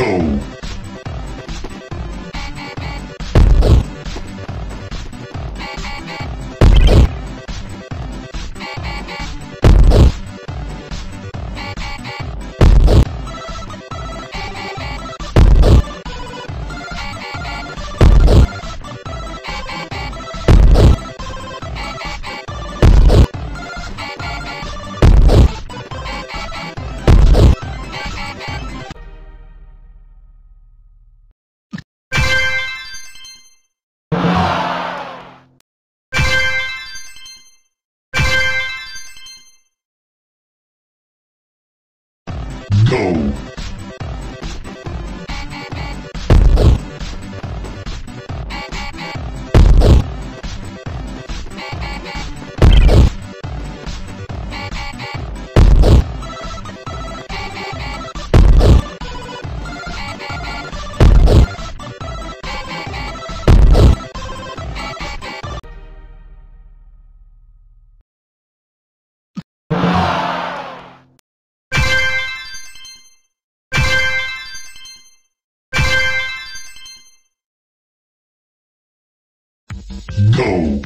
Go! Go! No!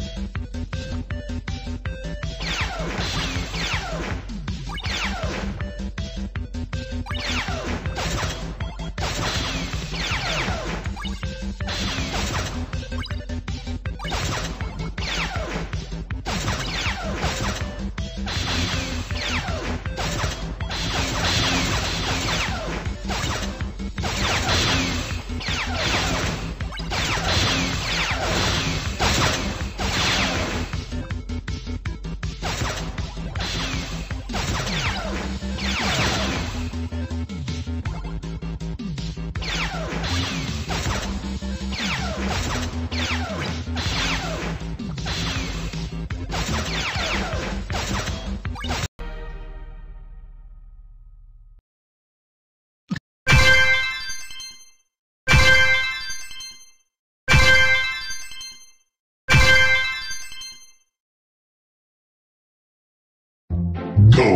Go! Go!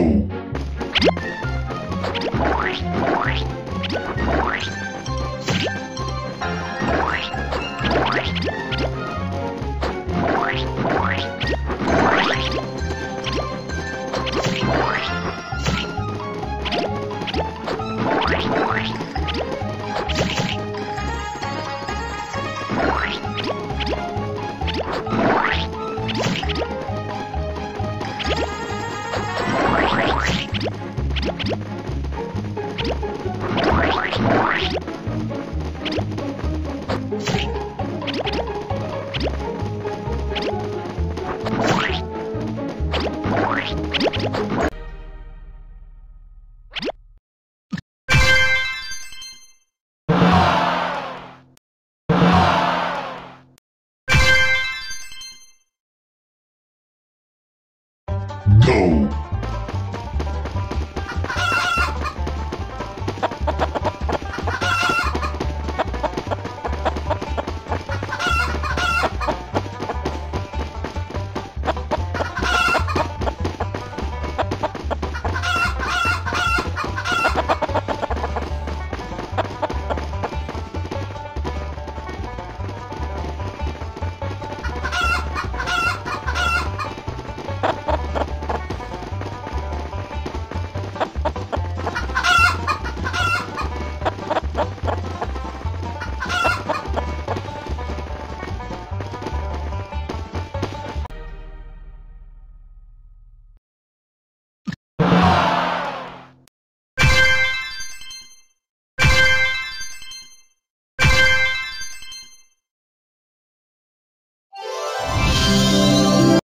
Go!